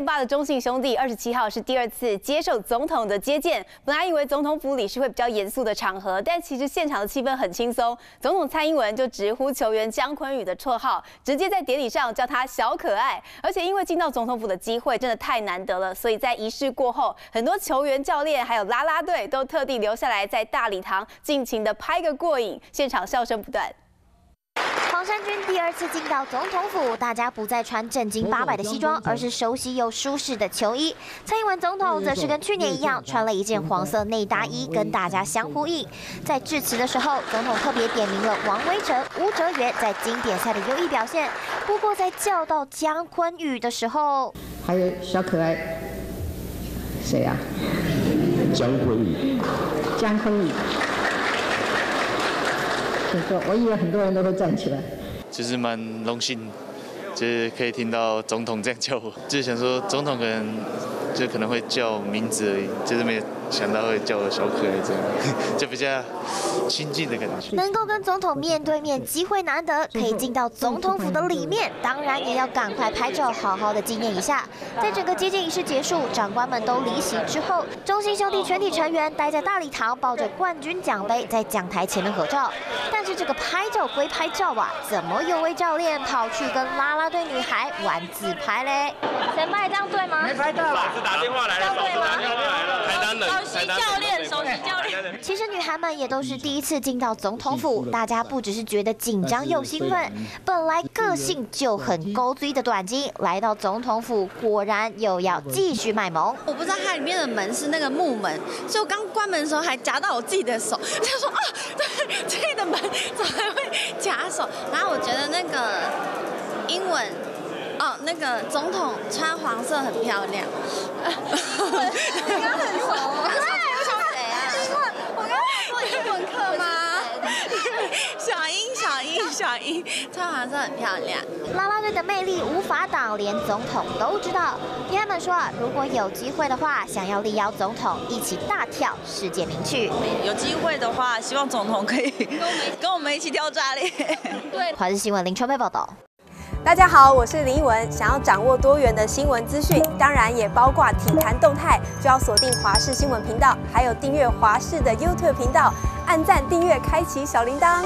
连霸的中信兄弟二十七号是第二次接受总统的接见。本来以为总统府里是会比较严肃的场合，但其实现场的气氛很轻松。总统蔡英文就直呼球员姜昆宇的绰号，直接在典礼上叫他小可爱。而且因为进到总统府的机会真的太难得了，所以在仪式过后，很多球员、教练还有啦啦队都特地留下来在大礼堂尽情的拍个过瘾，现场笑声不断。黄山军第二次进到总统府，大家不再穿正经八百的西装，而是熟悉又舒适的球衣。蔡英文总统则是跟去年一样，穿了一件黄色内搭衣，跟大家相呼应。在致辞的时候，总统特别点名了王威成、吴哲源在经典赛的优异表现。不过在叫到姜昆宇的时候，还有小可爱，谁啊？姜昆宇。姜昆宇。我以为很多人都会站起来，就是蛮荣幸，就是可以听到总统这样叫我，就是想说总统可能就可能会叫名字而已，就是没有。想到会叫我小可爱这样，就比较亲近的感觉。能够跟总统面对面，机会难得，可以进到总统府的里面，当然也要赶快拍照，好好的纪念一下。在整个接见仪式结束，长官们都离席之后，中信兄弟全体成员待在大礼堂，抱着冠军奖杯在讲台前面合照。但是这个拍照归拍照啊，怎么有位教练跑去跟啦啦队女孩玩自拍嘞？前辈这样对吗？没拍到，是打电话来了，对吗？台单人。首席教练，首席教练。其实女孩们也都是第一次进到总统府，大家不只是觉得紧张又兴奋。本来个性就很勾追的短金，来到总统府，果然又要继续卖萌。我不知道它里面的门是那个木门，所以我刚关门的时候还夹到我自己的手，就说啊，对，这里的门怎么还会夹手？然后我觉得那个英文，哦，那个总统穿黄色很漂亮。你刚很熟吗？对，像谁啊？我刚做英文课吗小英小英，小英穿黄色很漂亮，啦啦队的魅力无法挡，连总统都知道。女孩们说，如果有机会的话，想要力邀总统一起大跳世界名曲。有机会的话，希望总统可以跟我们一起跳炸裂。对，华视新闻林川贝报道。大家好，我是林依文。想要掌握多元的新闻资讯，当然也包括体坛动态，就要锁定华视新闻频道，还有订阅华视的 YouTube 频道，按赞、订阅、开启小铃铛。